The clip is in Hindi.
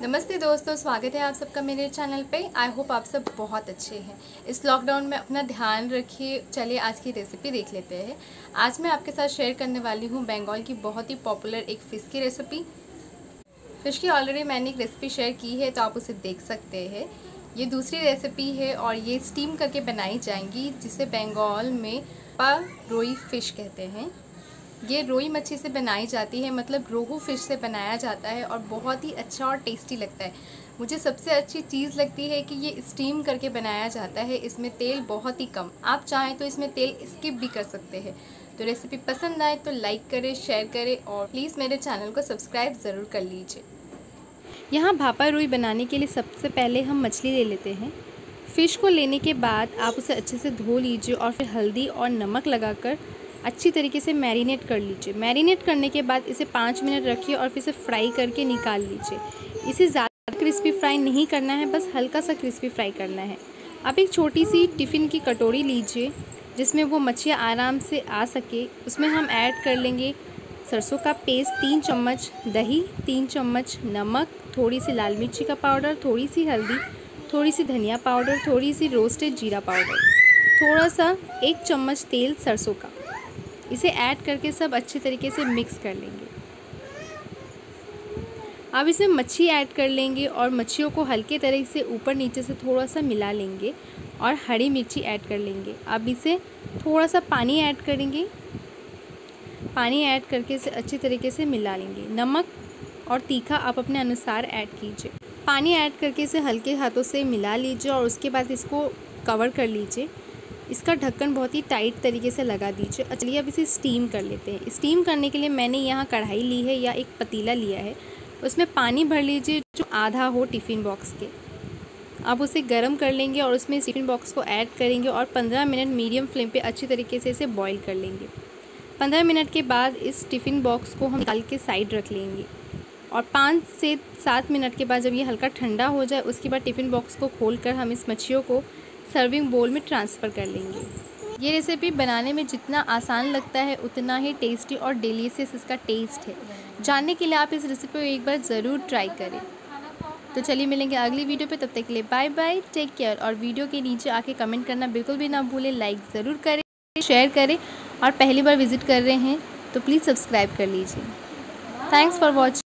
नमस्ते दोस्तों, स्वागत है आप सबका मेरे चैनल पे। आई होप आप सब बहुत अच्छे हैं। इस लॉकडाउन में अपना ध्यान रखिए। चलिए आज की रेसिपी देख लेते हैं। आज मैं आपके साथ शेयर करने वाली हूँ बंगाल की बहुत ही पॉपुलर एक फ़िश की रेसिपी फ़िश की ऑलरेडी मैंने एक रेसिपी शेयर की है तो आप उसे देख सकते हैं। ये दूसरी रेसिपी है और ये स्टीम करके बनाई जाएँगी, जिसे बंगाल में पा रोई फ़िश कहते हैं। ये रोई मच्छी से बनाई जाती है मतलब रोहू फ़िश से बनाया जाता है और बहुत ही अच्छा और टेस्टी लगता है। मुझे सबसे अच्छी चीज़ लगती है कि ये स्टीम करके बनाया जाता है, इसमें तेल बहुत ही कम। आप चाहें तो इसमें तेल स्किप भी कर सकते हैं। तो रेसिपी पसंद आए तो लाइक करें शेयर करें और प्लीज़ मेरे चैनल को सब्सक्राइब ज़रूर कर लीजिए। यहाँ भापा रुई बनाने के लिए सबसे पहले हम मछली ले लेते हैं। फ़िश को लेने के बाद आप उसे अच्छे से धो लीजिए और फिर हल्दी और नमक लगाकर अच्छी तरीके से मैरिनेट कर लीजिए। मैरिनेट करने के बाद इसे पाँच मिनट रखिए और फिर इसे फ्राई करके निकाल लीजिए। इसे ज़्यादा क्रिस्पी फ्राई नहीं करना है, बस हल्का सा क्रिस्पी फ्राई करना है। आप एक छोटी सी टिफ़िन की कटोरी लीजिए, जिसमें वो मछलियाँ आराम से आ सके। उसमें हम ऐड कर लेंगे सरसों का पेस्ट, तीन चम्मच दही, तीन चम्मच नमक थोड़ी सी लाल मिर्ची का पाउडर थोड़ी सी हल्दी थोड़ी सी धनिया पाउडर थोड़ी सी रोस्टेड जीरा पाउडर। थोड़ा सा एक चम्मच तेल सरसों का। इसे ऐड करके सब अच्छे तरीके से मिक्स कर लेंगे। अब इसमें मच्छी ऐड कर लेंगे और मच्छियों को हल्के तरह से ऊपर नीचे से थोड़ा सा मिला लेंगे और हरी मिर्ची ऐड कर लेंगे। अब इसे थोड़ा सा पानी ऐड करेंगे। पानी ऐड करके इसे अच्छी तरीके से मिला लेंगे। नमक और तीखा आप अपने अनुसार ऐड कीजिए। पानी ऐड करके इसे हल्के हाथों से मिला लीजिए और उसके बाद इसको कवर कर लीजिए। इसका ढक्कन बहुत ही टाइट तरीके से लगा दीजिए। चलिए अब इसे स्टीम कर लेते हैं। स्टीम करने के लिए मैंने यहाँ कढ़ाई ली है या एक पतीला लिया है। उसमें पानी भर लीजिए, जो आधा हो टिफ़िन बॉक्स के। आप उसे गर्म कर लेंगे और उसमें टिफ़िन बॉक्स को ऐड करेंगे और 15 मिनट मीडियम फ्लेम पे अच्छी तरीके से इसे बॉईल कर लेंगे। 15 मिनट के बाद इस टिफ़िन बॉक्स को हम निकाल के साइड रख लेंगे। और पाँच से सात मिनट के बाद जब ये हल्का ठंडा हो जाए, उसके बाद टिफ़िन बॉक्स को खोल कर हम इस मच्छियों को सर्विंग बोल में ट्रांसफ़र कर लेंगे। ये रेसिपी बनाने में जितना आसान लगता है, उतना ही टेस्टी और डिलीशियस इसका टेस्ट है। जानने के लिए आप इस रेसिपी को एक बार ज़रूर ट्राई करें। तो चलिए मिलेंगे अगली वीडियो पे, तब तक के लिए बाय बाय टेक केयर और वीडियो के नीचे आके कमेंट करना बिल्कुल भी ना भूलें लाइक ज़रूर करें शेयर करें और पहली बार विज़िट कर रहे हैं तो प्लीज़ सब्सक्राइब कर लीजिए। Thanks for watching